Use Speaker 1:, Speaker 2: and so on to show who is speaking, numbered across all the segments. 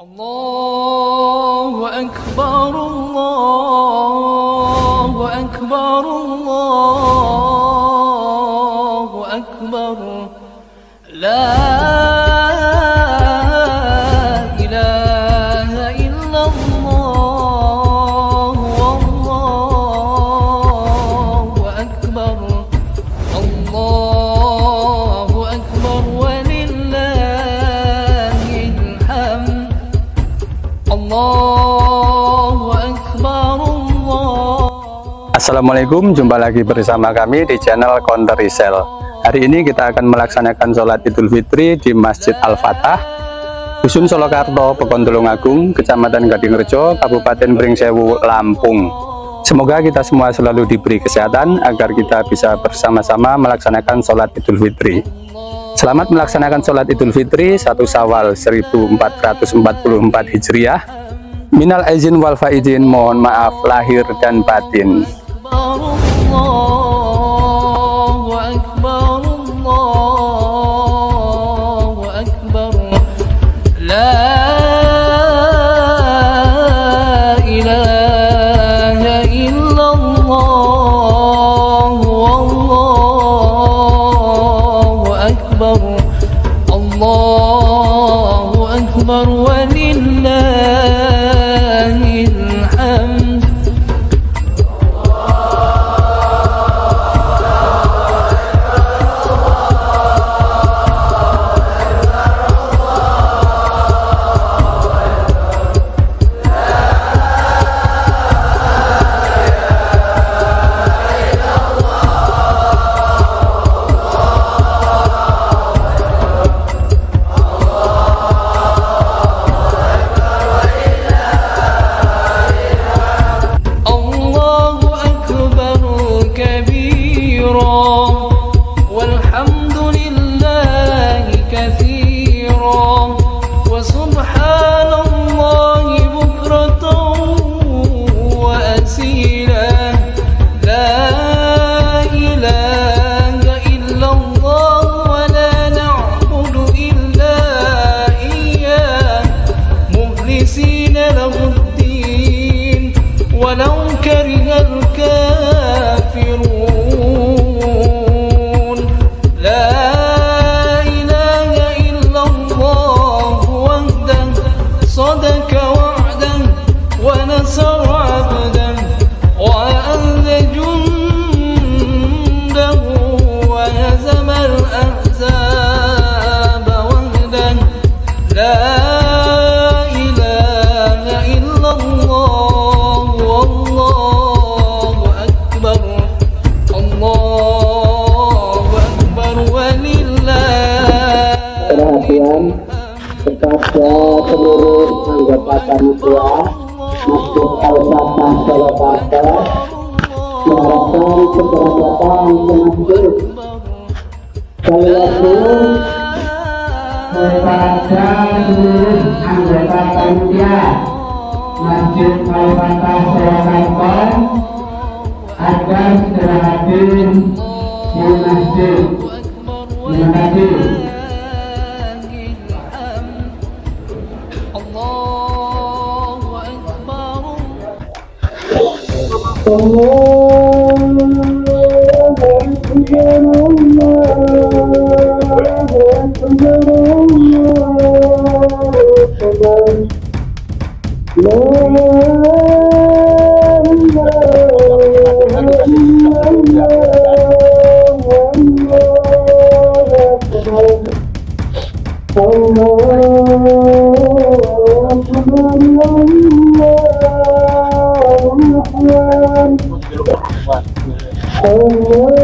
Speaker 1: الله أكبر
Speaker 2: Assalamualaikum, jumpa lagi bersama kami di channel Counter Resell. Hari ini kita akan melaksanakan sholat Idul Fitri di Masjid Al-Fatah, Dusun Solokarto, Pekon Tulungagung, Kecamatan Gadingrejo, Kabupaten Pringsewu, Lampung. Semoga kita semua selalu diberi kesehatan agar kita bisa bersama-sama melaksanakan sholat Idul Fitri. Selamat melaksanakan sholat Idul Fitri 1 Sawal 1444 Hijriah. Minal izin wal faizin, mohon maaf lahir dan batin.
Speaker 3: 保
Speaker 1: 护我。
Speaker 3: Allah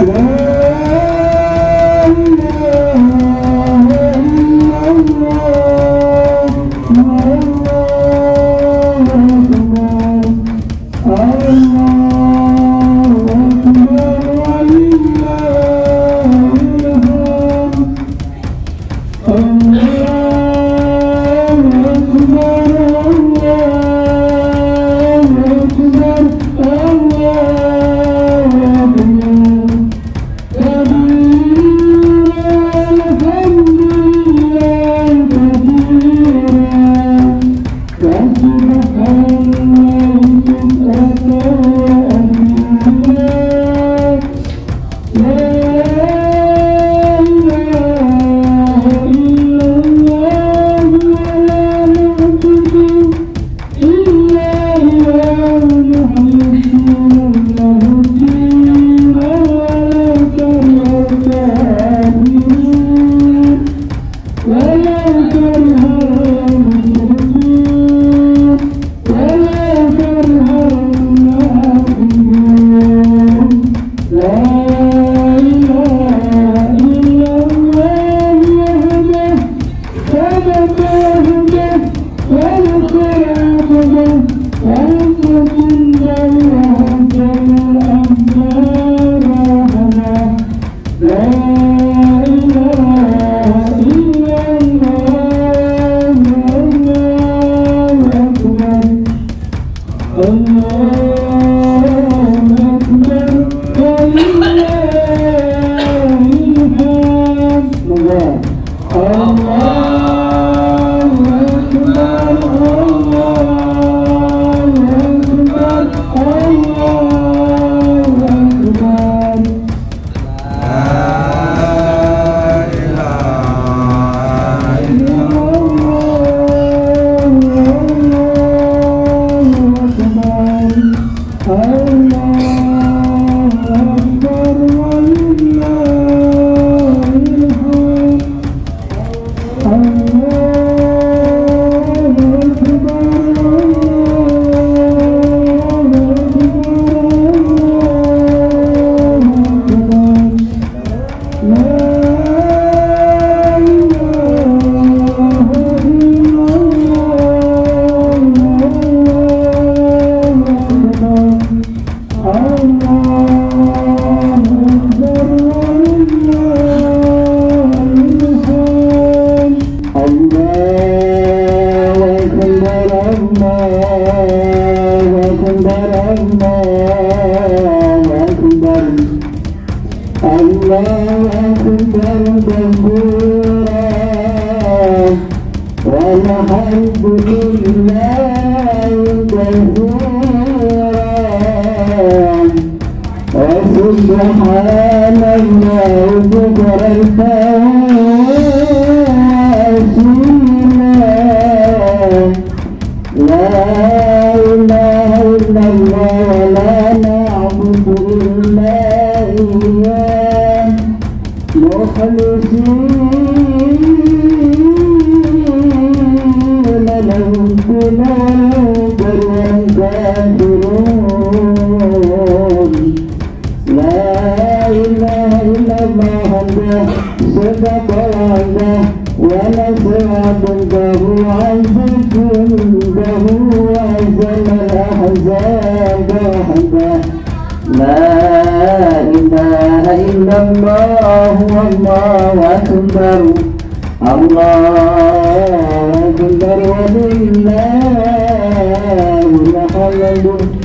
Speaker 4: La
Speaker 5: الله. أكبر وبالله محمد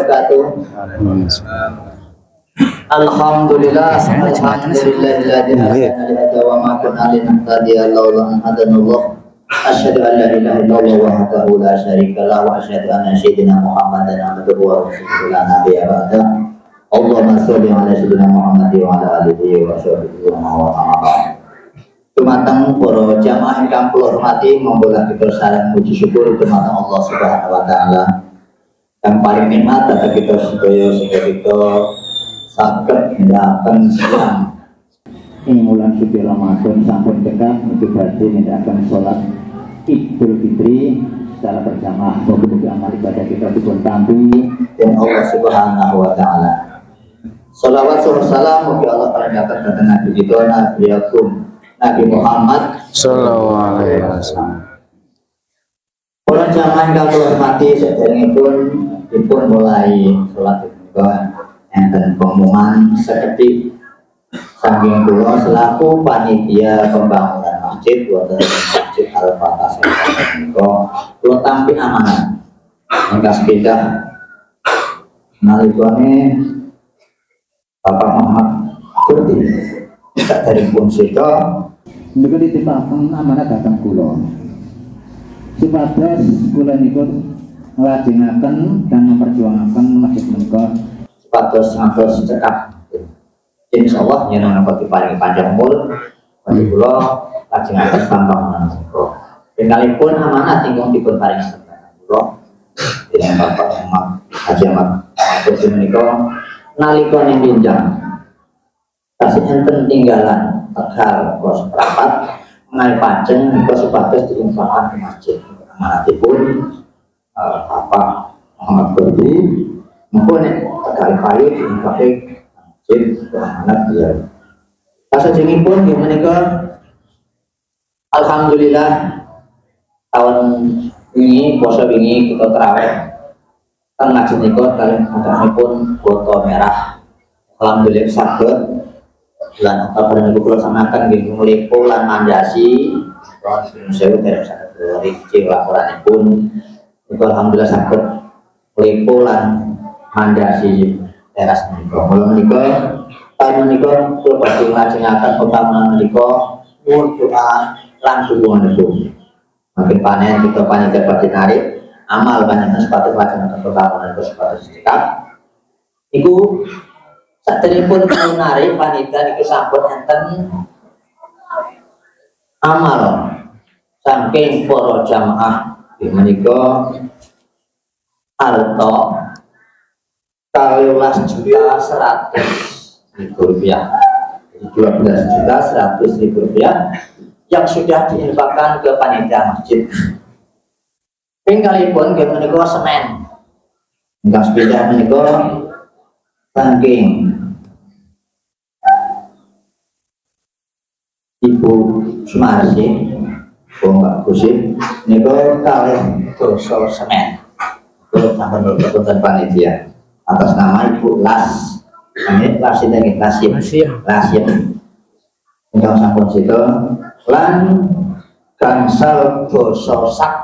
Speaker 5: wabarakatuh. Alhamdulillah, alhamdulillah, wa ma kunna linahtadiya laula an hadanallah. Asyhadu an la ilaha illallah wahdahu la syarika lah wa asyhadu anna sayyidina Muhammadan abduhu wa rasuluhu la nabiyya ba'da. Allahumma shalli ala sayyidina Muhammad wa ala alihi wa sahbihi wa man wala. Dumateng para jamaah ingkang kula hormati monggo puji syukur dumateng Allah Subhanahu wa taala. Yang paling nikmat dhateng kita sedaya sehingga kita saged nindakaken siang. Ing wulan suci Ramadan sampun dekat menuju badhe nindakaken salat Idul Fitri secara berjamaah. Mugi-mugi amal ibadah kita dipun tampi. Dan Allah Subhanahu wa taala. Salawat surah salam. Mugi Allah paringaken dhateng Nabi kita Nabi Nabi Muhammad.
Speaker 2: Sallallahu alaihi wasallam.
Speaker 5: Jamaah ingkang kula hormati sedherengipun dipun mulai salat punika enten pengumuman seketik. Saking kula selaku panitia pembangunan masjid wonten Masjid Al Fatah menika kula tampi amanah. Ingkang sepeda nalikane Bapak Muhammad Kurdi. Dari pun sida niku ditimpaken amanah dhateng kula supados kula niku nglajengaken dan memperjuangaken masjid menika. Supados ngantos cekap. Insya Allah yang nama paling panjang umur bagi kula lajengaken pambangunan menika Kenalipun amanah tinggal dipun paring kula. Dengan Bapak Muhammad Haji Ahmad Kursi menika nalika ning pinjang kasih enten tinggalan tegal kos perapat mengenai pajeng nika supados diinfakkan ke masjid. Amanatipun eh, Bapak Muhammad Kurdi mumpun nek tegal kayu diinfakkan masjid amanat dia. Kasajengipun nggih menika Alhamdulillah tahun ini poso ini kita terawih. Masjid nika kalian pun foto merah. Alhamdulillah bulan Oktober niku kula samakan nggih lan mandasi tahun sewu derek saged rinci laporanipun niku alhamdulillah saged melipu lan mandasi teras menika. Mula menika tahun menika kula badhe nglajengaken pembangunan menika doa lan dukunganipun makin panen kita panen dapat dinarik amal panen sepatu nglajengaken pembangunan itu sepatu sedekah iku Saderipun menari panitia niku sampun enten amal. Saking para jamaah menika harta kaliolas juta seratus ribu rupiah. Dua belas juta seratus ribu rupiah yang sudah diinfakkan ke panitia masjid. Ping nggih menika semen. Ingkang sepeda menika saking Ibu Sumarsi, Bu Mbak Gusip, niku kalih dosa semen. Kula sampun berpunten panitia atas nama Ibu Las. Ini Las ini Lasim. Lasim. Ingkang sampun sida lan gangsal dosa sak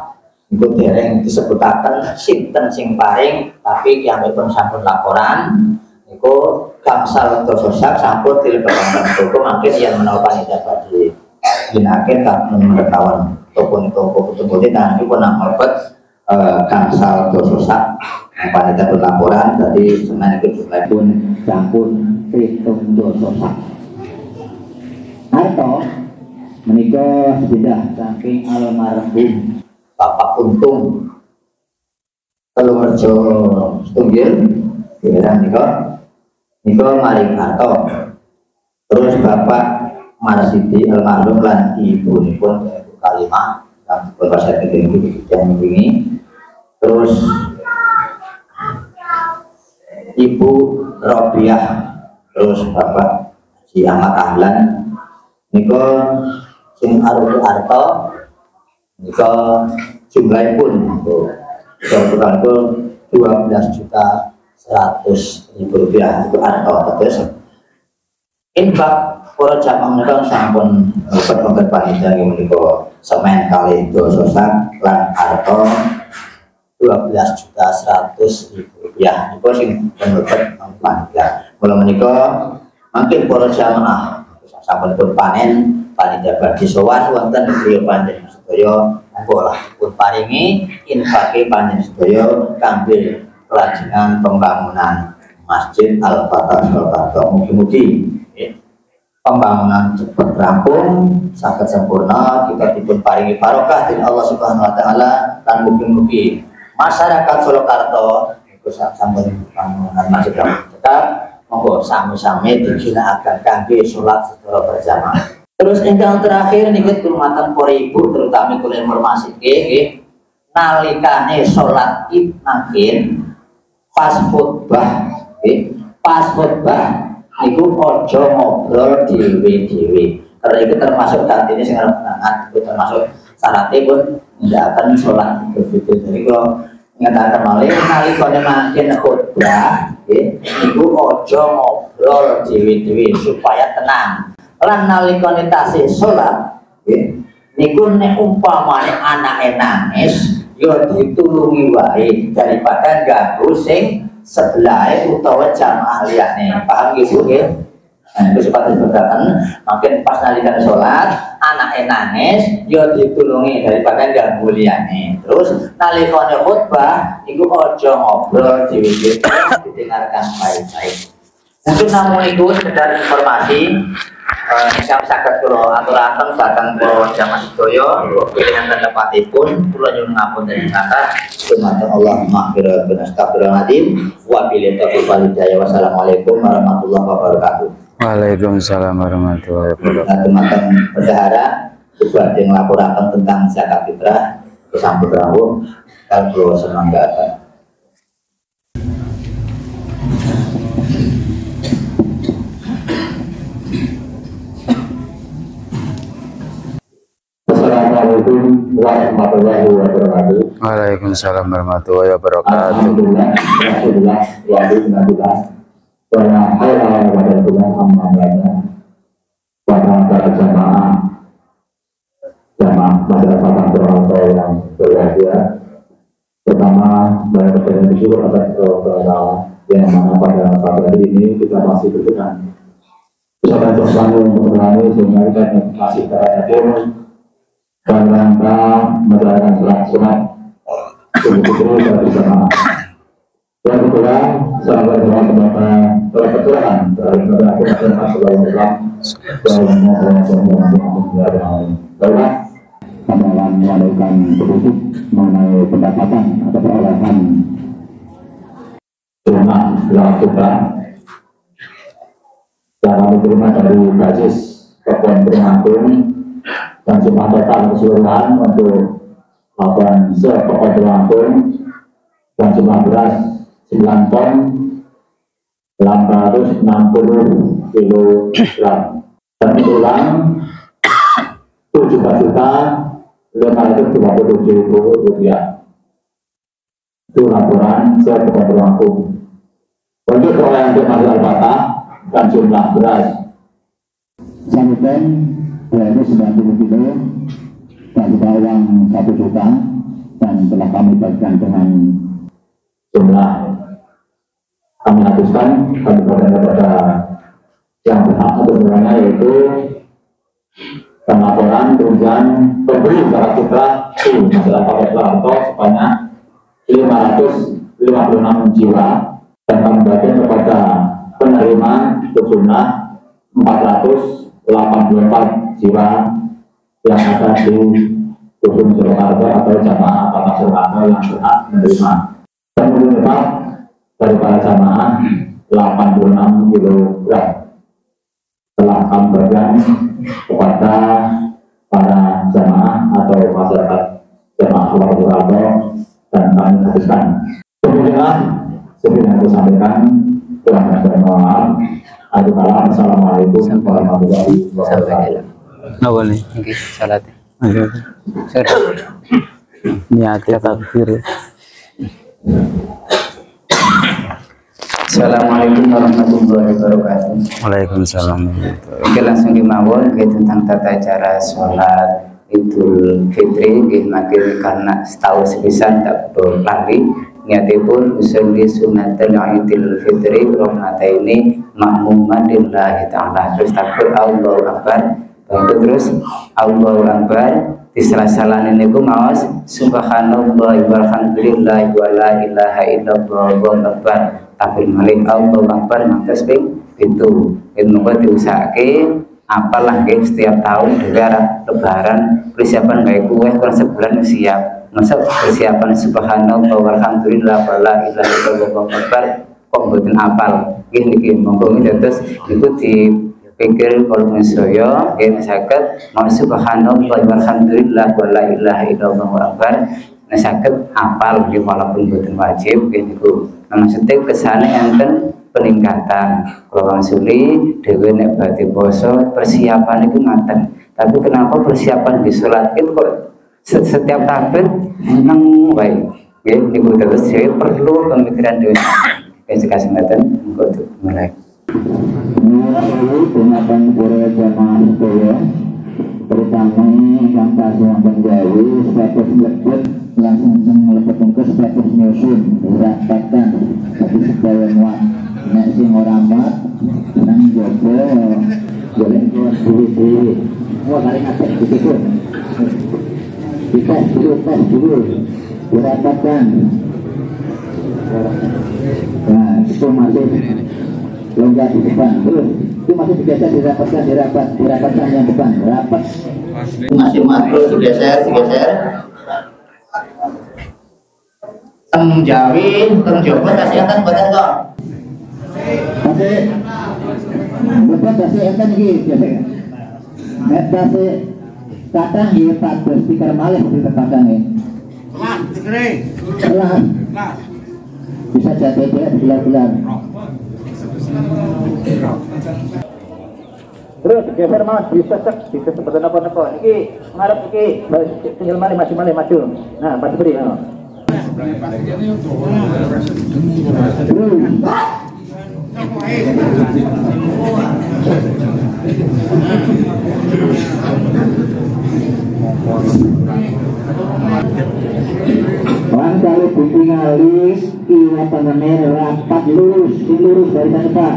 Speaker 5: itu dereng disebutaken sinten sing paring tapi pun sampun laporan niku gangsal dosa sak sampun dilebetaken toko makin yang menawa panitia badhe dinaken tak mengetahuan toko toko toko dan itu pun mlebet gangsal dosa sak panitia berlaporan tadi semen itu jumlah pun sampun pitung dosa atau menikah sudah saking almarhum. Bapak Untung. Kalau merjo setunggil kira nikah nikah mari karto terus Bapak Marsidi almarhum lan ibu pun kalimah dan bahasa ini yang ini. Terus Ibu Robiah terus Bapak Si Ahmad Ahlan. Niko sing arupi arto Niko jumlahnya pun itu 12 juta 100 ribu rupiah. Itu arto terus. Infak para jamaah menika sampun mlebet wonten panitia yang menika semen kali itu sosak lan arto 12 juta 100 ribu rupiah. Itu sing mlebet panitia mula menika makin para jamaah sampun pun panen panitia badhe sowan wonten griya panjenengan sedaya bola pun paringi infake panjenengan sedaya kangge kelajengan pembangunan Masjid Al-Fatah Al-Fatah. Mugi-mugi pembangunan cepat rampung sangat sempurna kita dipun paringi barokah dari Allah Subhanahu wa taala dan mugi-mugi masyarakat Solokarto itu sampai pembangunan Masjid Al-Fatah monggo sami-sami akan kangge sholat secara berjamaah. Terus ingkang terakhir niku kurmatan para ibu terutama kula informasi nggih nalikane salat Id makin pas khutbah nggih pas khutbah niku aja ngobrol dhewe-dhewe. Karena itu termasuk ini sing arep itu termasuk syaratnya pun tidak akan sholat begitu. Jadi kalau mengatakan malih nalikane makin khutbah nggih niku aja ngobrol dhewe-dhewe supaya tenang lan nalikane tasih salat nggih niku nek umpamane anake nangis ya ditulungi wae daripada ganggu sing sebelah utawa jamaah liyane. Paham gitu nggih. Nah, itu makin pas nalikan sholat anak nangis ya ditulungi daripada ganggu liyane. Terus nalikane khutbah iku aja ngobrol diwujud didengarkan baik-baik. Mungkin namun itu sekedar informasi uh, ingkang saged kula aturaken dhateng kula jamaah sedaya pilihan tepatipun kula nyuwun ngapunten kata dumateng Allah maghfirah bin astagfirullahaladzim wa bil taufiq wal hidayah. Wassalamualaikum warahmatullahi wabarakatuh.
Speaker 2: Waalaikumsalam warahmatullahi wabarakatuh.
Speaker 5: Nah, teman-teman bendahara juga yang melaporkan tentang zakat fitrah kesampur rawuh kalau senang gak warahmatullahi wabarakatuh.
Speaker 2: Waalaikumsalam warahmatullahi wabarakatuh.
Speaker 5: Alhamdulillah, Alhamdulillah, 2019. Karena hal-hal pada Tuhan amanahnya pada para jamaah jamaah masyarakat Toronto yang berbahagia pertama saya berterima atas Allah yang mana pada hari ini kita masih berkenan bisa bersama untuk melayani sehingga kita masih terhadap dan rangka menjalankan surat-surat subuh dan bersama. Dan kedua, sahabat doa kepada telah dari kepada dan Rasulullah dan Baiklah, akan mengadakan perutuk mengenai pendapatan atau perolehan. Rumah dalam kita yang dari basis Kepulauan Ternakung jumlah total keseluruhan untuk laporan sepokok lampung dan jumlah beras
Speaker 6: 9 ton 860 kilogram dan ulang 17 juta 527 ribu rupiah. Itu laporan saya kepada aku untuk perolehan Mas Al-Fatah dan jumlah beras sampai 290 kilo dan uang 1 juta dan telah kami bagikan dengan jumlah kami habiskan kami berikan kepada yang berhak untuk menerima yaitu pelaporan tunjangan pemberi secara di masalah Pak Soeharto sebanyak 556 jiwa dan kami bagikan kepada penerima sejumlah 484 jiwa yang ada di Dusun Surakarta atau jamaah Kota Surakarta yang berhak menerima. Dan menerima dari para jamaah 86 kg telah kami kepada para jamaah atau masyarakat jamaah Kota Surakarta dan kami habiskan kemudian yang saya sampaikan kurang lebih mohon maaf Assalamualaikum warahmatullahi wabarakatuh.
Speaker 7: Awal nih.
Speaker 8: Oke, salat.
Speaker 7: Niatnya takbir.
Speaker 8: Assalamualaikum warahmatullahi wabarakatuh.
Speaker 7: Waalaikumsalam.
Speaker 8: Oke, langsung dimawon tentang tata cara sholat Idul Fitri nggih makin karena setahu sepisan tak perlu lali niatipun usolli sunnatul Idul Fitri ini makmuman lillahi ta'ala terus takbir Allahu Akbar Baik terus Allahu Akbar di salah-salah niku maos subhanallah walhamdulillah wa la ilaha illallah Allahu Akbar. Takbir malih Allahu Akbar mantas ping itu itu kok diusahake apalah nggih setiap tahun negara lebaran persiapan baik kue kurang sebulan siap. Masa persiapan subhanallah walhamdulillah wa la ilaha illallah Allahu Akbar. Kok mboten apal nggih niki monggo terus niku di pikir kalau saya nggih saged mau subhanallah walhamdulillah wa la ilaha illallah akbar nah saged apal nggih walaupun boten wajib nggih niku nah maksudnya kesane enten peningkatan. Kalau suli dewe nek badhe poso persiapan itu mateng. Tapi kenapa persiapan di sholat itu kok setiap takbir memang baik ya niku terus jadi perlu pemikiran dewe. Kayak sekasih ngeten untuk mulai
Speaker 6: Penyambang Korea jamaah Korea terutama yang kasih yang penggawe status lebet langsung melepet ke status nyusun dirapatkan tapi supaya muat nek sing ora mat nang jopo boleh dites dulu nah itu masih longgar di depan. Terus itu masih digeser dirapatkan dirapat. Dirapatkan yang depan. Rapat. Masih masuk digeser digeser. Teng jawi teng jowo kasih akan badan kok kasih betul kasih akan gitu biasa. Nek kasih kadang ya pak speaker malih di kadang ya pelan bisa jatuh dia bulan-bulan Terus geser mas, cek, bisa seperti apa apa. Iki ngarep iki, tinggal malih masih malih maju. Nah, pas beri. Wan kalau ditinggali iya tangannya rapat lurus, lurus dari sana pak.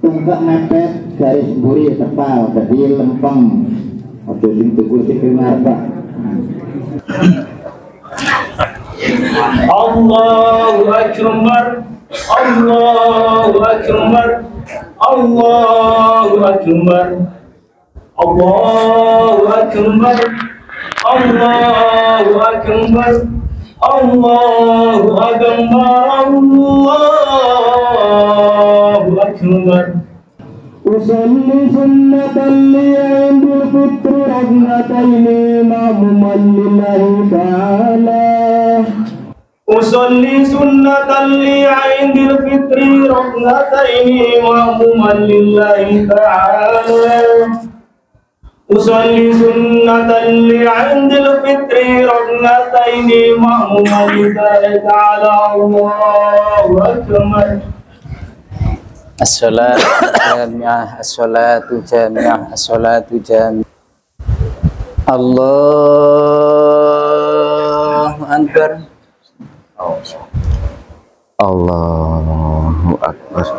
Speaker 6: Tungkak mepet garis buri tepal, jadi lempeng. Oke, sing tukul sing kenal pak.
Speaker 9: Allahu Akbar Allahu Akbar Allahu Akbar Allahu Akbar الله أكبر. الله أكبر. الله أكبر.
Speaker 6: أصلي سنة لعيد الفطر ركعتين إماما لله تعالى.
Speaker 9: أصلي سنة لعيد الفطر ركعتين إماما لله تعالى. أصلي سنة لعند الفطر ركعتين مأموما لله تعالى الله أكبر
Speaker 8: الصلاة جامعة الصلاة جامعة الصلاة جامعة الله أكبر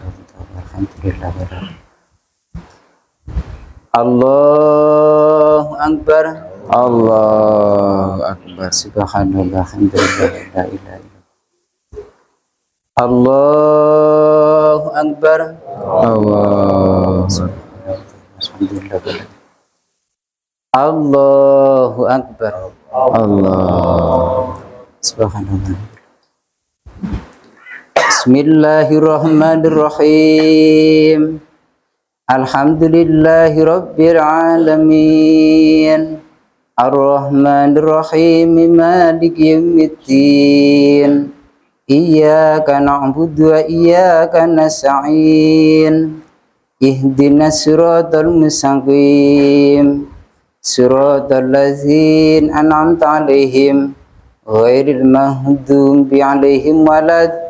Speaker 2: Allahu Akbar. Allahu Akbar.
Speaker 8: Subhanallah. Alhamdulillah. La ilaha Allahu Akbar.
Speaker 2: Allahu Akbar.
Speaker 8: Allahu Akbar.
Speaker 2: Allah
Speaker 8: Subhanallah. Bismillahirrahmanirrahim. Alhamdulillahi Rabbil Alamin Ar-Rahmanirrahim Malik Yawmiddin Iyyaka na'budu wa iyyaka nasta'in. Ihdinas siratal mustaqim. Siratal ladzina an'amta 'alaihim ghairil maghdubi 'alaihim waladdallin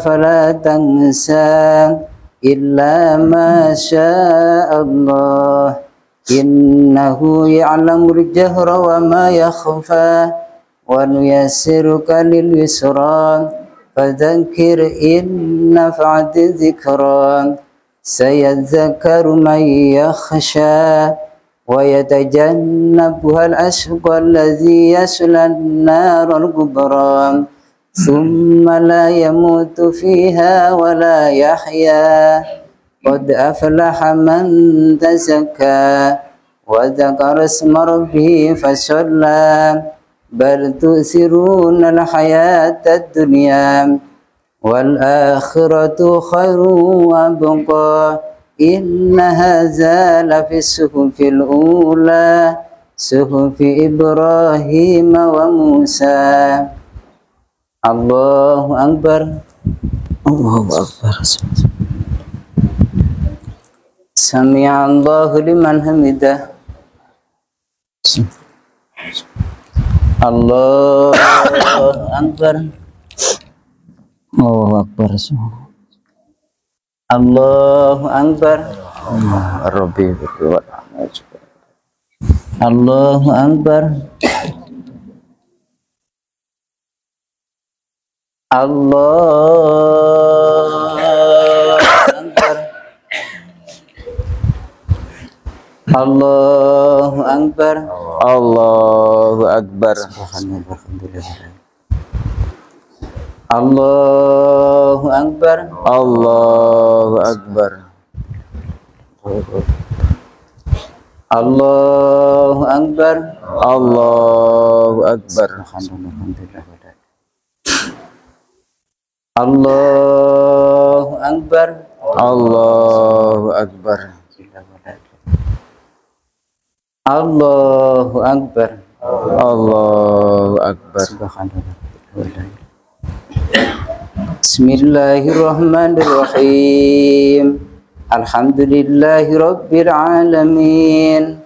Speaker 8: fala tansa illa ma syaa Allah innahu ya'lamul jahra wa ma yakhfa wa nuyassiruka lil yusra fadhakkir in nafa'ati dhikra sayadhakkaru man yakhsha wa ويتجنبها الأشقى الذي يسلى النار الكبرى. ثم لا يموت فيها ولا يحيا. قد أفلح من تزكى. وذكر اسم ربه فصلى. بل تؤثرون الحياة الدنيا. والآخرة خير وأبقى. إن هذا لفي الصحف الأولى صحف إبراهيم وموسى الله أكبر الله أكبر سمع الله لمن حمده الله أكبر الله أكبر Allahu Akbar.
Speaker 2: Rabbi
Speaker 8: Allahu Akbar. Allah Akbar.
Speaker 2: Allahu Akbar.
Speaker 8: Allahu Akbar.
Speaker 2: Allahu Akbar.
Speaker 8: Allahu Akbar.
Speaker 2: Allahu Akbar.
Speaker 8: Allahu Akbar.
Speaker 2: Allahu Akbar.
Speaker 8: Allahu Akbar.
Speaker 2: Allahu Akbar.
Speaker 8: Allahu Akbar. Subhanallah. Bismillahirrahmanirrahim. Alhamdulillahi Rabbil Alamin.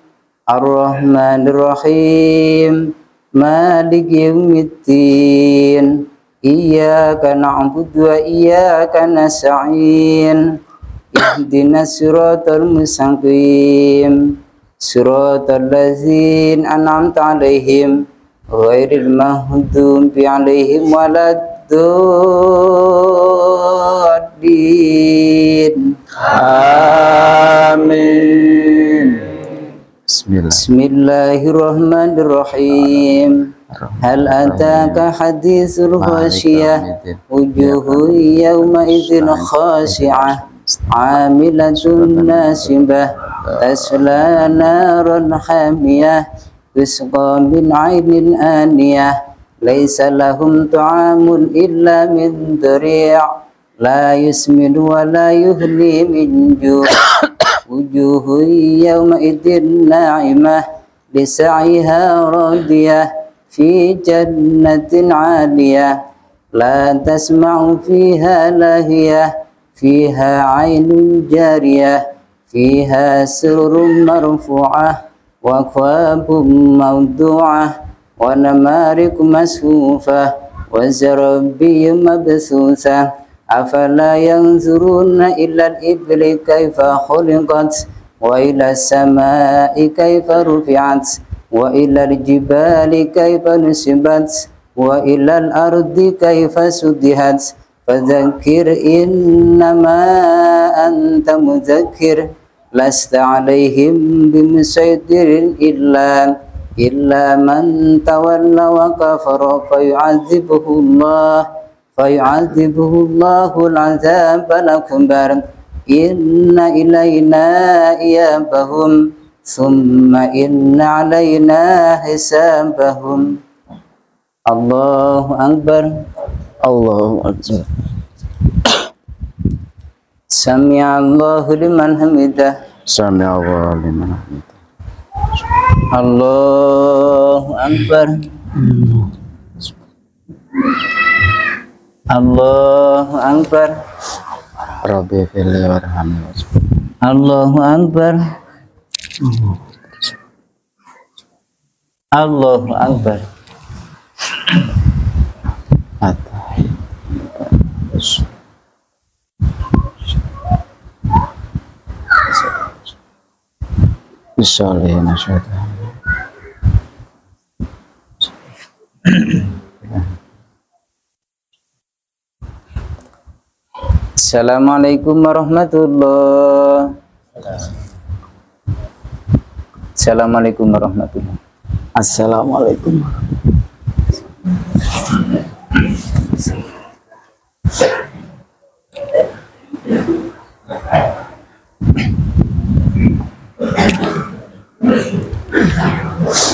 Speaker 8: Ar-Rahmanirrahim. Malik Yawmiddin. Iyaka na'budu wa iyaka nasta'in. Ihdina siratal mustaqim. Siratal ladzina an'amta 'alaihim ghairil maghdubi 'alaihim walad عليهم ولا الضالين
Speaker 2: Amin. Bismillah.
Speaker 8: بسم الله الرحمن الرحيم هل أتاك حديث الغاشية وجوه يومئذ خاشعة عاملة ناصبة تسلى نارا حامية تسقى من عين آنية ليس لهم طعام إلا من ضريع لا يسمن ولا يهلي من جوع. وجوه يومئذ ناعمة لسعيها راضية في جنة عالية لا تسمع فيها لاهية. فيها عين جارية فيها سرر مرفوعة وأكواب موضوعة. ونمارق مسفوفة وزرابي مبثوثة أفلا ينظرون إلى الإبل كيف خلقت وإلى السماء كيف رفعت وإلى الجبال كيف نصبت وإلى الأرض كيف سدحت. فذكر إنما أنت مذكر لست عليهم بمسيطر إلا. إلا من تولى وكفر فيعذبه الله فيعذبه الله العذاب الأكبر إن إلينا إيابهم ثم إن علينا حسابهم الله أكبر
Speaker 2: الله Akbar.
Speaker 8: سمع الله لمن حمده
Speaker 2: Sami Allah liman hamidah.
Speaker 8: Allahu Akbar. Allahu Akbar.
Speaker 2: Rabbi fili warhamni.
Speaker 8: Allahu Akbar. Allahu
Speaker 2: Akbar. Asyhadu
Speaker 8: Assalamualaikum warahmatullahi Assalamualaikum warahmatullahi
Speaker 2: Assalamualaikum.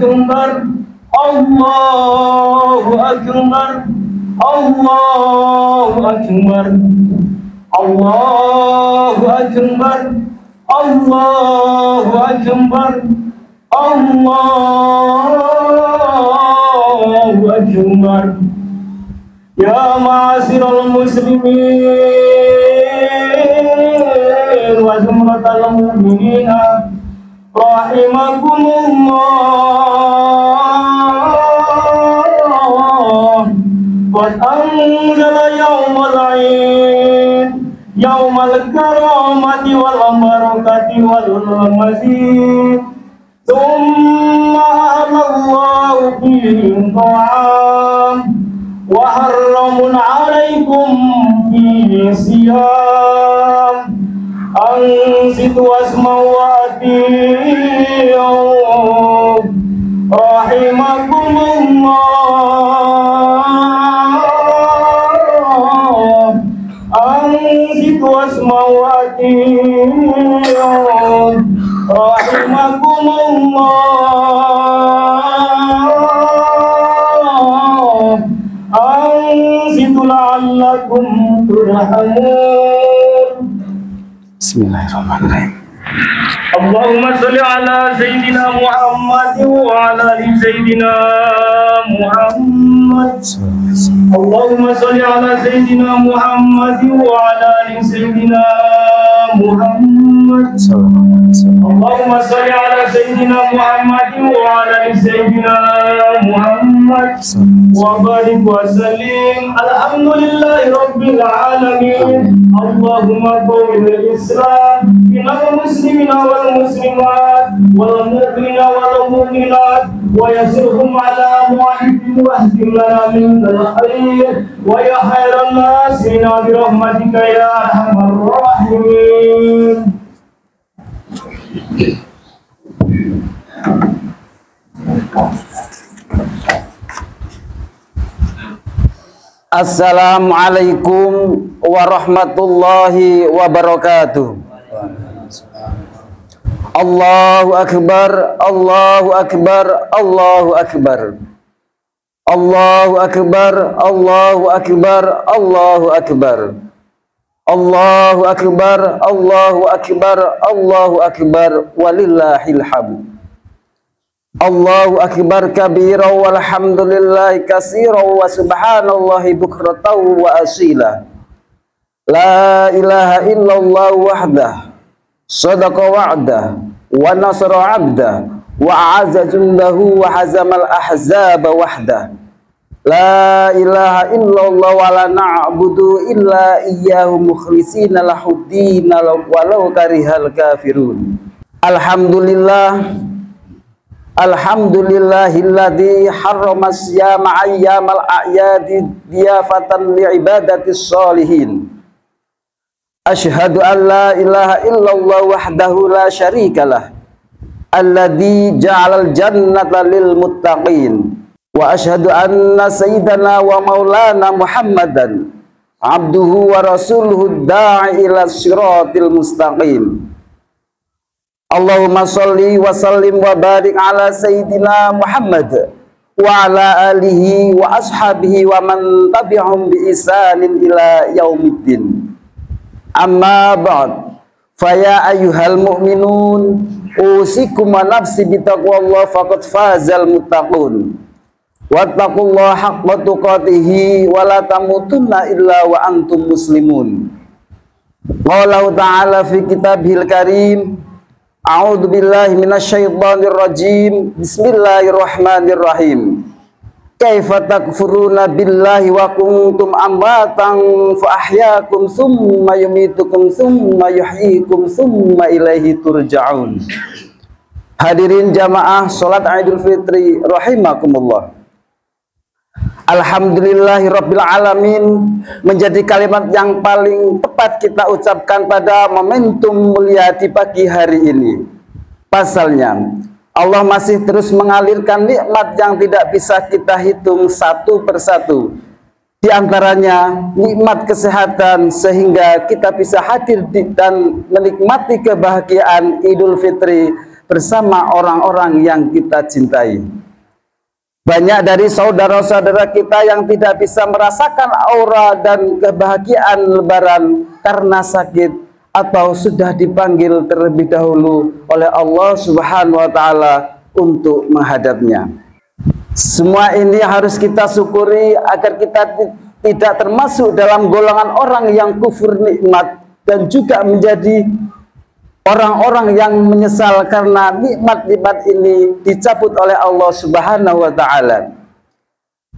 Speaker 9: Akbar. Allahu Akbar. Allahu Akbar. Allahu Akbar. Allahu Akbar. Allahu Akbar. Ya ma'asyiral muslimin wa zumratal mu'minina rahimakumullah Amasih, tommah, hahlah wa upin hahlah wahar rah munah rah ikum, iis mawati. Rahimakumullah ansitu la'allakum turhamun
Speaker 7: Bismillahirrahmanirrahim.
Speaker 9: اللهم صل على سيدنا محمد وعلى آل سيدنا محمد. اللهم صل على سيدنا محمد وعلى آل سيدنا محمد. اللهم صل على سيدنا محمد وعلى ال سيدنا محمد وبارك وسلم الحمد لله رب العالمين اللهم قوم الاسلام من المسلمين والمسلمات والمؤمنين والمؤمنات ويسرهم على اموالهم واهدم لنا من الخير ويا خير الناصرين برحمتك يا ارحم الراحمين
Speaker 4: Assalamualaikum warahmatullahi wabarakatuh. Allahu akbar Allahu akbar Allahu akbar. Allahu akbar Allahu akbar Allahu akbar. Allahu akbar الله أكبر الله أكبر الله أكبر ولله الحمد الله أكبر كبيرا والحمد لله كثيرا وسبحان الله بكرة وأصيلا لا إله إلا الله وحده صدق وعده ونصر عبده وعز جنده وحزم الأحزاب وحده La ilaha illallah wa la na'budu illa iyyahu mukhlisina lahuddin walau karihal kafirun. Alhamdulillah Alhamdulillahilladzi harrama siyama ayyamal a'yadi diyafatan li'ibadatis salihin. Ashhadu an la ilaha illallah wahdahu la syarikalah. Alladzi ja'alal jannata lil muttaqin wa ashadu anna sayyidana wa maulana muhammadan abduhu wa rasuluhu da'i ila syiratil mustaqim. Allahumma salli wa sallim wa barik ala sayyidina muhammad wa ala alihi wa ashabihi wa man tabi'hum bi isanin ila yaumiddin. Amma ba'd. Faya ayuhal mu'minun usikum wa nafsi bitaqwa Allah faqad fazal mutaqun wattaqullaha haqqa tuqatihi wa la tamutunna illa wa antum muslimun Qala ta'ala fi kitabihil karim A'udzu billahi minasyaitonir rajim. Bismillahirrahmanirrahim. Kaifa takfuruna billahi wa kuntum amwatan fa ahyaakum thumma yumitukum thumma yuhyikum thumma ilaihi turja'un. Hadirin jamaah salat Idul Fitri rahimakumullah. Alhamdulillahi Rabbil Alamin menjadi kalimat yang paling tepat kita ucapkan pada momentum mulia di pagi hari ini. Pasalnya, Allah masih terus mengalirkan nikmat yang tidak bisa kita hitung satu persatu. Di antaranya nikmat kesehatan sehingga kita bisa hadir di, dan menikmati kebahagiaan Idul Fitri bersama orang-orang yang kita cintai. Banyak dari saudara-saudara kita yang tidak bisa merasakan aura dan kebahagiaan lebaran karena sakit atau sudah dipanggil terlebih dahulu oleh Allah Subhanahu wa taala untuk menghadapnya. Semua ini harus kita syukuri agar kita tidak termasuk dalam golongan orang yang kufur nikmat dan juga menjadi orang-orang yang menyesal karena nikmat-nikmat ini dicabut oleh Allah Subhanahu wa taala.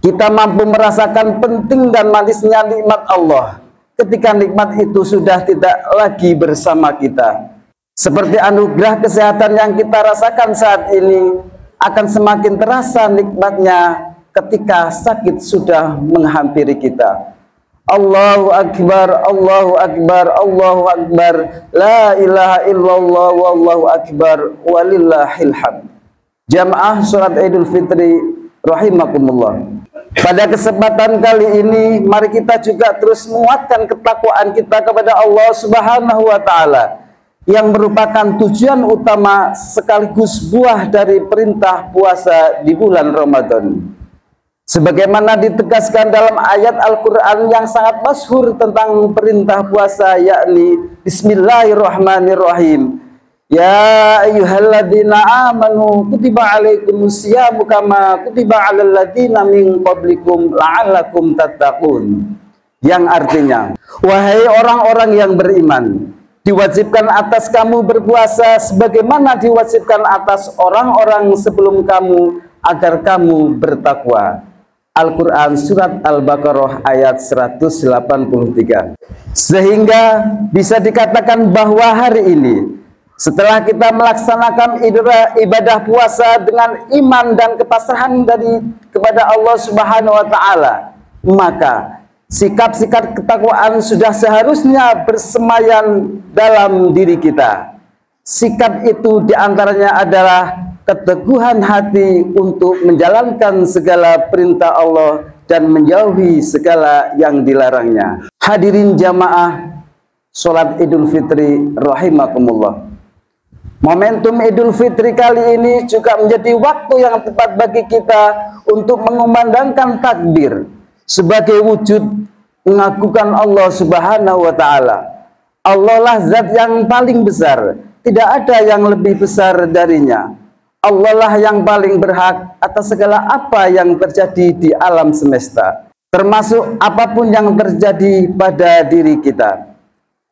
Speaker 4: Kita mampu merasakan penting dan manisnya nikmat Allah ketika nikmat itu sudah tidak lagi bersama kita. Seperti anugerah kesehatan yang kita rasakan saat ini akan semakin terasa nikmatnya ketika sakit sudah menghampiri kita. Allahu Akbar, Allahu Akbar, Allahu Akbar, La ilaha illallah, Wallahu Akbar, Walillahil hamd. Jamaah surat Idul Fitri, Rahimakumullah. Pada kesempatan kali ini, mari kita juga terus menguatkan ketakwaan kita kepada Allah Subhanahu wa Ta'ala yang merupakan tujuan utama sekaligus buah dari perintah puasa di bulan Ramadan. Sebagaimana ditegaskan dalam ayat Al-Quran yang sangat masyhur tentang perintah puasa yakni Bismillahirrahmanirrahim. Ya ayyuhalladzina amanu kutiba alaikumus siyamu kama kutiba alal ladzina min qablikum la'allakum tattaqun. Yang artinya, wahai orang-orang yang beriman, diwajibkan atas kamu berpuasa sebagaimana diwajibkan atas orang-orang sebelum kamu agar kamu bertakwa. Al-Quran Surat Al-Baqarah ayat 183 Sehingga bisa dikatakan bahwa hari ini Setelah kita melaksanakan ibadah puasa dengan iman dan kepasrahan dari kepada Allah Subhanahu wa taala, maka sikap-sikap ketakwaan sudah seharusnya bersemayan dalam diri kita. Sikap itu di antaranya adalah keteguhan hati untuk menjalankan segala perintah Allah dan menjauhi segala yang dilarangnya. Hadirin jamaah sholat idul fitri rahimakumullah. Momentum Idul Fitri kali ini juga menjadi waktu yang tepat bagi kita untuk mengumandangkan takbir sebagai wujud mengakukan Allah Subhanahu wa taala. Allah lah zat yang paling besar, tidak ada yang lebih besar darinya. Allah lah yang paling berhak atas segala apa yang terjadi di alam semesta, termasuk apa pun yang terjadi pada diri kita.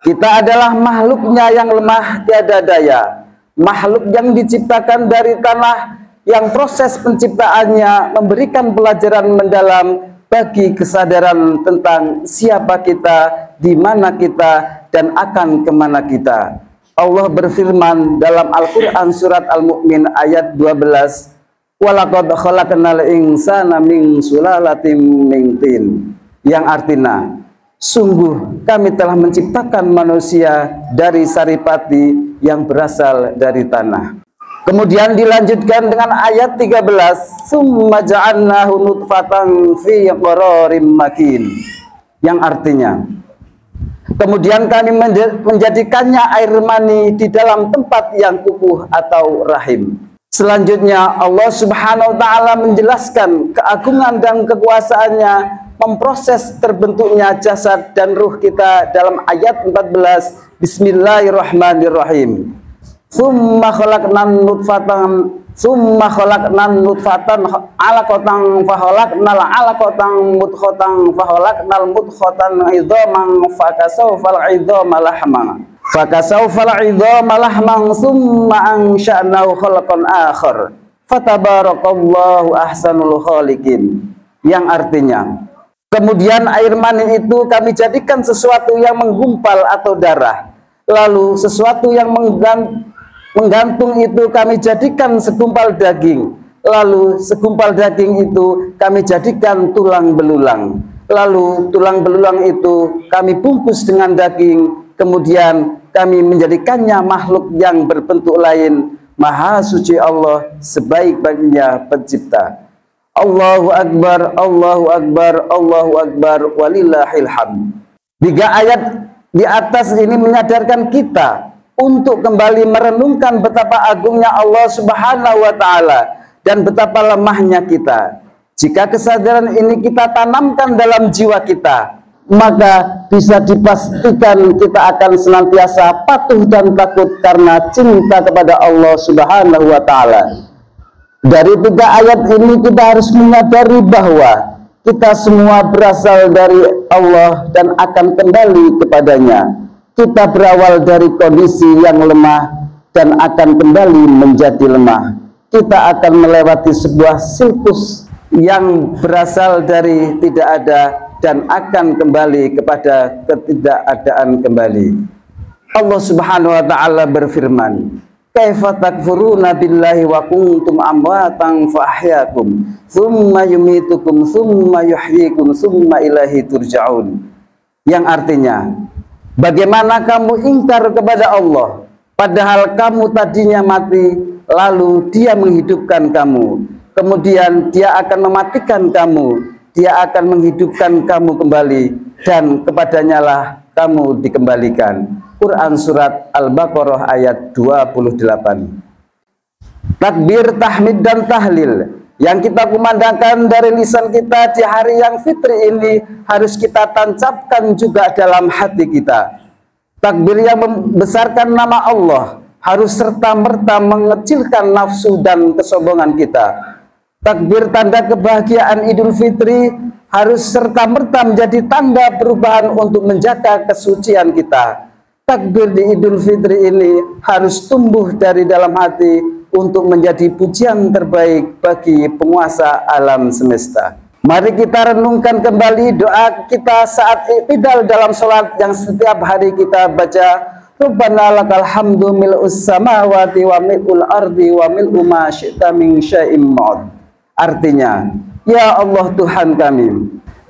Speaker 4: Kita adalah makhluknya yang lemah tiada daya, makhluk yang diciptakan dari tanah yang proses penciptaannya memberikan pelajaran mendalam bagi kesadaran tentang siapa kita, di mana kita, dan akan ke mana kita. Allah berfirman dalam Al-Quran surat Al-Mu'min ayat 12, Walakad khalaqnal insana min sulalatim min tin. Yang artinya, sungguh kami telah menciptakan manusia dari saripati yang berasal dari tanah. Kemudian dilanjutkan dengan ayat 13, "Tsumma ja'alnahu nutfatan fi qararim makin." Yang artinya, kemudian kami menjadikannya air mani di dalam tempat yang kukuh atau rahim. Selanjutnya Allah Subhanahu wa taala menjelaskan keagungan dan kekuasaannya memproses terbentuknya jasad dan ruh kita dalam ayat 14 Bismillahirrahmanirrahim. Summa khalaqnan nutfatan summa khalaqnan nutfatan alaqatan fa khalaqnal alaqatan mudghatan fa khalaqnal mudghatan idhaman fa kasawfal idhama lahman. Fa kasawfal idhama lahman summa ansha'nahu khalaqan akhar. Fatabarakallahu ahsanul khaliqin. Yang artinya kemudian air mani itu kami jadikan sesuatu yang menggumpal atau darah. Lalu sesuatu yang menggantung Menggantung itu kami jadikan segumpal daging. Lalu segumpal daging itu kami jadikan tulang belulang. Lalu tulang belulang itu kami bungkus dengan daging. Kemudian kami menjadikannya makhluk yang berbentuk lain. Maha suci Allah sebaik-baiknya pencipta. Allahu Akbar, Allahu Akbar, Allahu Akbar, walillahil hamd. Tiga ayat di atas ini menyadarkan kita untuk kembali merenungkan betapa agungnya Allah Subhanahu wa taala dan betapa lemahnya kita. Jika kesadaran ini kita tanamkan dalam jiwa kita, maka bisa dipastikan kita akan senantiasa patuh dan takut karena cinta kepada Allah Subhanahu wa taala. Dari tiga ayat ini kita harus menyadari bahwa kita semua berasal dari Allah dan akan kembali kepadanya. Kita berawal dari kondisi yang lemah dan akan kembali menjadi lemah. Kita akan melewati sebuah siklus yang berasal dari tidak ada dan akan kembali kepada ketidakadaan kembali. Allah Subhanahu wa taala berfirman, kaifa takfuruna billahi wa kuntum amwatan fa ahyakum thumma yumitukum thumma yuhyikum thumma ilahi turja'un yang artinya bagaimana kamu ingkar kepada Allah? Padahal kamu tadinya mati lalu dia menghidupkan kamu. Kemudian dia akan mematikan kamu. Dia akan menghidupkan kamu kembali dan kepadanya lah kamu dikembalikan. Quran Surat Al-Baqarah ayat 28 Takbir, tahmid, dan tahlil yang kita kumandangkan dari lisan kita di hari yang fitri ini harus kita tancapkan juga dalam hati kita. Takbir yang membesarkan nama Allah harus serta-merta mengecilkan nafsu dan kesombongan kita. Takbir tanda kebahagiaan Idul Fitri harus serta-merta menjadi tanda perubahan untuk menjaga kesucian kita. Takbir di Idul Fitri ini harus tumbuh dari dalam hati untuk menjadi pujian terbaik bagi penguasa alam semesta. Mari kita renungkan kembali doa kita saat iktidal dalam sholat yang setiap hari kita baca Rabbana lakal hamdu mil'us samawati wa mil'ul ardi wa mil'u ma syi'ta min syai'im Artinya, Ya Allah Tuhan kami,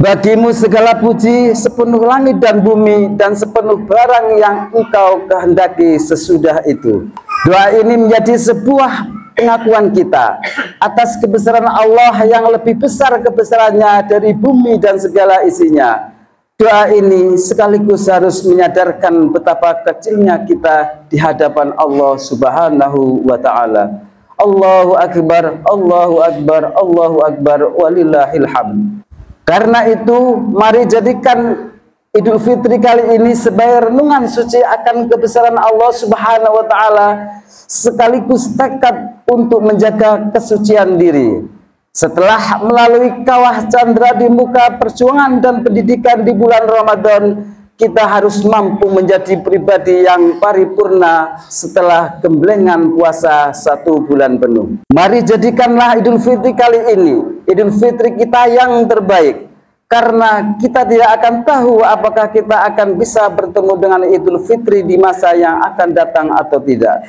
Speaker 4: Bagimu segala puji sepenuh langit dan bumi dan sepenuh barang yang engkau kehendaki sesudah itu. Doa ini menjadi sebuah pengakuan kita atas kebesaran Allah yang lebih besar kebesarannya dari bumi dan segala isinya. Doa ini sekaligus harus menyadarkan betapa kecilnya kita di hadapan Allah Subhanahu wa taala. Allahu akbar, Allahu akbar, Allahu akbar walillahil hamd. Karena itu mari jadikan Idul Fitri kali ini sebagai renungan suci akan kebesaran Allah Subhanahu wa taala sekaligus tekad untuk menjaga kesucian diri. Setelah melalui kawah candra di muka perjuangan dan pendidikan di bulan Ramadan, kita harus mampu menjadi pribadi yang paripurna setelah gemblengan puasa satu bulan penuh. Mari jadikanlah Idul Fitri kali ini Idul Fitri kita yang terbaik karena kita tidak akan tahu apakah kita akan bisa bertemu dengan Idul Fitri di masa yang akan datang atau tidak.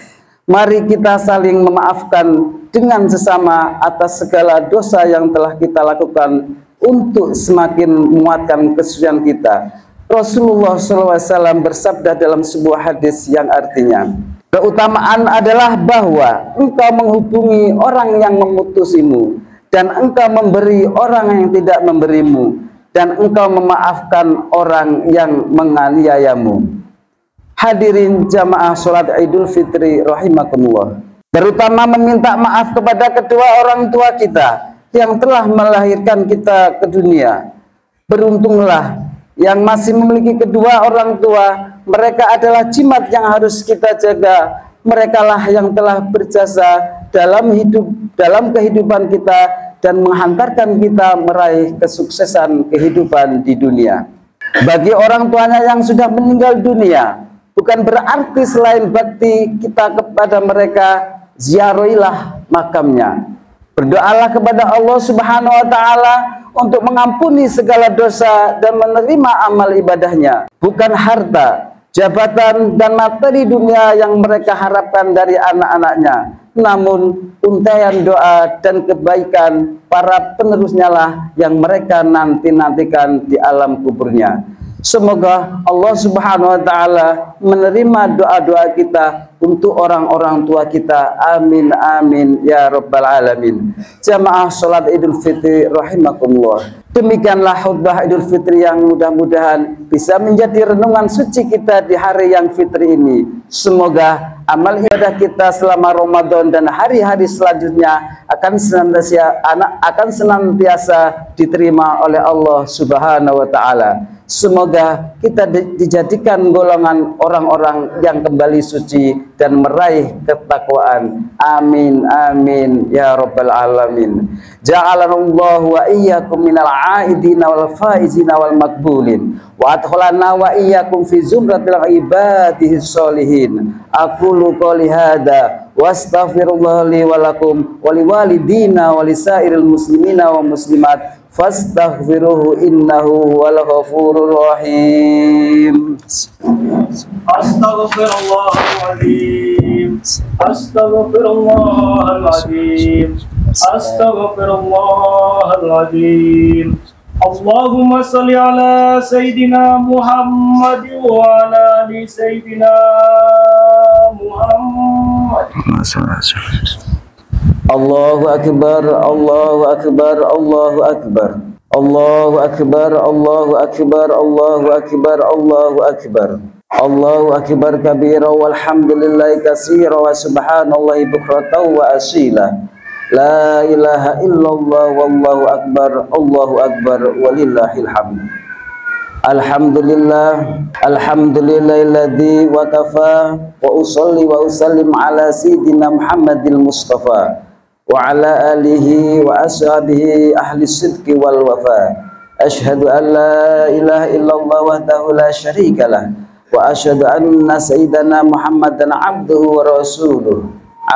Speaker 4: Mari kita saling memaafkan dengan sesama atas segala dosa yang telah kita lakukan untuk semakin menguatkan kesucian kita. Rasulullah SAW bersabda dalam sebuah hadis yang artinya, keutamaan adalah bahwa engkau menghubungi orang yang memutusimu, dan engkau memberi orang yang tidak memberimu dan engkau memaafkan orang yang menganiayamu. Hadirin jamaah sholat idul fitri rahimakumullah. Terutama meminta maaf kepada kedua orang tua kita yang telah melahirkan kita ke dunia. Beruntunglah yang masih memiliki kedua orang tua mereka adalah jimat yang harus kita jaga mereka lah yang telah berjasa dalam hidup dalam kehidupan kita dan menghantarkan kita meraih kesuksesan kehidupan di dunia. Bagi orang tuanya yang sudah meninggal dunia, bukan berarti selain bakti kita kepada mereka, ziarahilah makamnya. Berdoalah kepada Allah Subhanahu wa taala untuk mengampuni segala dosa dan menerima amal ibadahnya, bukan harta, jabatan dan materi dunia yang mereka harapkan dari anak-anaknya namun untaian doa dan kebaikan para penerusnya lah yang mereka nanti-nantikan di alam kuburnya. Semoga Allah Subhanahu wa taala menerima doa-doa kita untuk orang-orang tua kita. Amin amin ya rabbal alamin. Jamaah salat Idul Fitri rahimakumullah. Demikianlah khutbah Idul Fitri yang mudah-mudahan bisa menjadi renungan suci kita di hari yang fitri ini. Semoga amal ibadah kita selama Ramadan dan hari-hari selanjutnya akan senantiasa akan senantiasa diterima oleh Allah Subhanahu wa taala. Semoga kita dijadikan golongan orang-orang yang kembali suci dan meraih ketakwaan. Amin amin ya rabbal alamin. Ja'alanallahu wa iyyakum minal aidina wal faizina wal makbulin wa adkhalana wa iyyakum fi zumratil ibadihi sholihin. Aqulu qouli hadza wastaghfirullah li wa lakum wa liwalidina wa lisairil muslimina wa muslimat. Fastaghfiruhu innahu wal ghafurur rahim.
Speaker 9: Astaghfirullahaladzim Astaghfirullahaladzim Astaghfirullahaladzim Allahumma salli ala Sayyidina Muhammad wa ala ali Sayyidina Muhammad
Speaker 4: Allahu akbar Allahu akbar Allahu akbar Allahu akbar Allahu akbar Allahu akbar Allahu akbar Allahu akbar kabira walhamdulillahi katsira wa subhanallahi bukratan wa asila La ilaha لا إله إلا الله والله أكبر الله أكبر ولله الحمد. الحمد لله الحمد لله الذي وكفى وأصلي وأسلم على سيدنا محمد المصطفى وعلى آله وأصحابه أهل الصدق والوفاء. أشهد أن لا إله إلا الله وحده لا شريك له وأشهد أن سيدنا محمدا عبده ورسوله.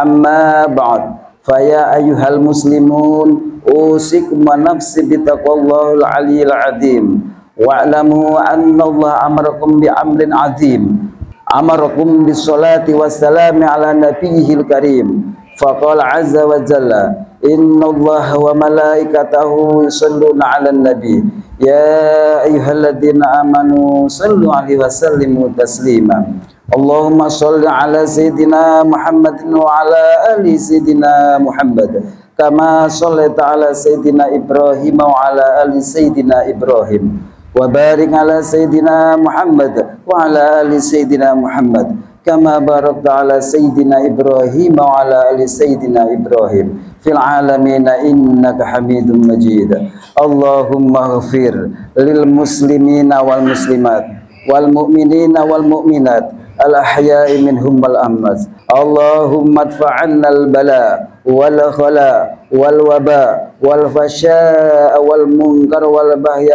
Speaker 4: أما بعد Faya ayuhal muslimun usikum wa nafsi bitaqwallahul aliyil azim wa'lamu anna Allah amarakum bi amrin azim. Amarakum bis salati wassalami ala nabiyyil karim. Faqala azza wa jalla inna Allah wa malaikatahu yusalluna ala nabi. Ya ayyuhalladzina amanu sallu alaihi wa sallimu taslima Allahumma salli ala Sayyidina Muhammad wa ala ali Sayyidina Muhammad. Kama sallaita ala Sayyidina Ibrahim wa ala ali Sayyidina Ibrahim. Wa barik ala Sayyidina Muhammad wa ala ali Sayyidina Muhammad. Kama barakta ala Sayyidina Ibrahim wa ala ali Sayyidina Ibrahim. Fil alamin innaka Hamidum Majid. Allahumma ghafir lil muslimina wal muslimat wal mu'minina wal mu'minat الأحياء منهم والأموات. اللهم ادفع عنا البلاء والخلاء والوباء والفشاء والمنكر والبهي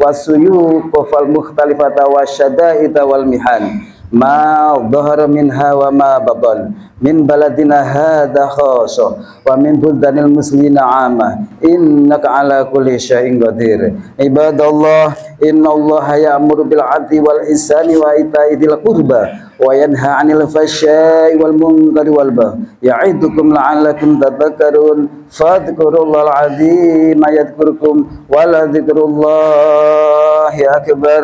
Speaker 4: والسيوف والمختلفة والشدائد والمحن ما ظهر منها وما بطن من بلدنا هذا خاصة ومن بلدان المسلمين عامة إنك على كل شيء قدير عباد الله إن الله يأمر بالعدل والإحسان وإيتاء ذي القربى وينهى عن الفحشاء والمنكر والبغي يعظكم لعلكم تذكرون فاذكروا الله العظيم يذكركم ولذكر الله أكبر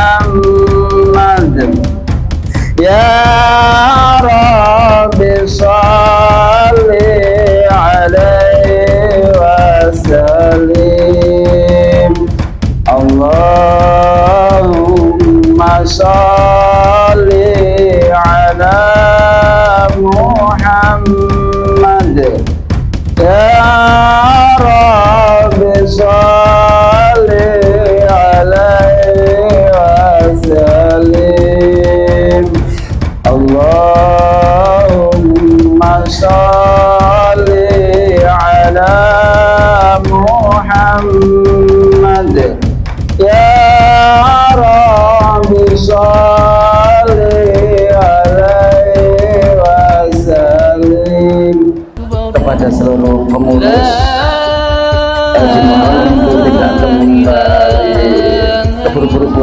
Speaker 4: salim. Allahumma salim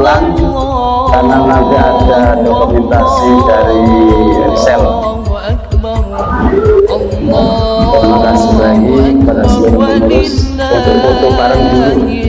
Speaker 4: pulang karena nanti ada dokumentasi dari sel terima kasih lagi kepada seluruh pengurus untuk foto bareng dulu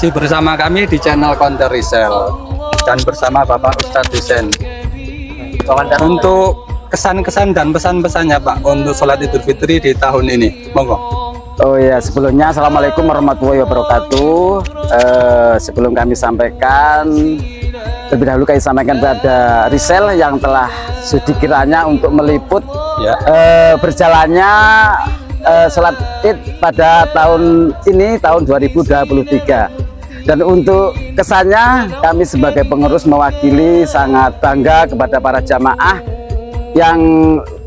Speaker 2: Masih bersama kami di channel Counter Resell dan bersama Bapak Ustadz Desain. Untuk kesan-kesan dan pesan-pesannya Pak untuk sholat Idul Fitri di tahun ini, monggo.
Speaker 4: Oh ya, sebelumnya Assalamualaikum warahmatullahi wabarakatuh. Eh, sebelum kami sampaikan, lebih dahulu kami sampaikan kepada Risel yang telah sudi kiranya untuk meliput
Speaker 2: Ya.
Speaker 4: eh, berjalannya eh, sholat id pada tahun ini, tahun 2023. Dan untuk kesannya, kami sebagai pengurus mewakili sangat bangga kepada para jamaah yang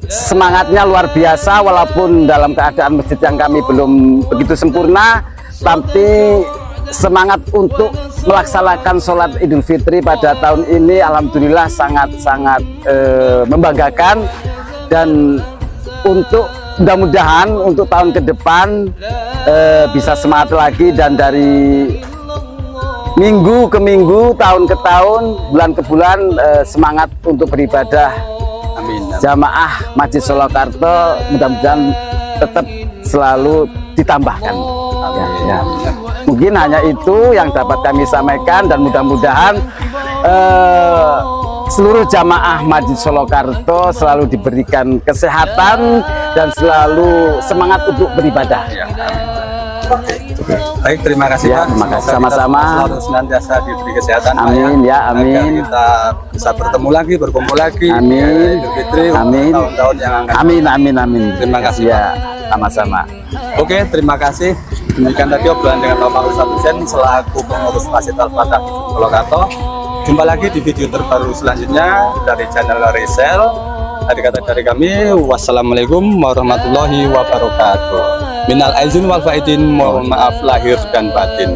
Speaker 4: semangatnya luar biasa walaupun dalam keadaan masjid yang kami belum begitu sempurna tapi semangat untuk melaksanakan sholat idul fitri pada tahun ini Alhamdulillah sangat-sangat eh, membanggakan. Dan untuk mudah-mudahan untuk tahun ke depan eh, bisa semangat lagi dan dari minggu ke minggu, tahun ke tahun, bulan ke bulan eh, semangat untuk beribadah
Speaker 2: Amin.
Speaker 4: jamaah Masjid Solokarto mudah-mudahan tetap selalu ditambahkan. Ya, ya. Mungkin hanya itu yang dapat kami sampaikan dan mudah-mudahan eh, seluruh jamaah Masjid Solokarto selalu diberikan kesehatan dan selalu semangat untuk beribadah.
Speaker 2: Ya, Baik, terima kasih
Speaker 4: Ya,
Speaker 2: Pak.
Speaker 4: terima kasih. Sama-sama.
Speaker 2: Selalu senantiasa diberi kesehatan Pak,
Speaker 4: Amin, ya,
Speaker 2: Agar
Speaker 4: amin.
Speaker 2: kita bisa bertemu lagi, berkumpul lagi.
Speaker 4: Amin.
Speaker 2: Ya, Idul Fitri
Speaker 4: Amin.
Speaker 2: tahun-tahun yang akan
Speaker 4: Amin, amin, amin.
Speaker 2: Terima kasih,
Speaker 4: Ya, sama-sama.
Speaker 2: Oke, terima kasih. Demikian tadi obrolan dengan Bapak Ustadz Hussein selaku pengurus Masjid Al-Fatah Purwokerto. Jumpa lagi di video terbaru selanjutnya dari channel Resel. Dari kata dari kami, wassalamualaikum warahmatullahi wabarakatuh. Minal aizin wal faizin, mohon maaf lahir dan batin.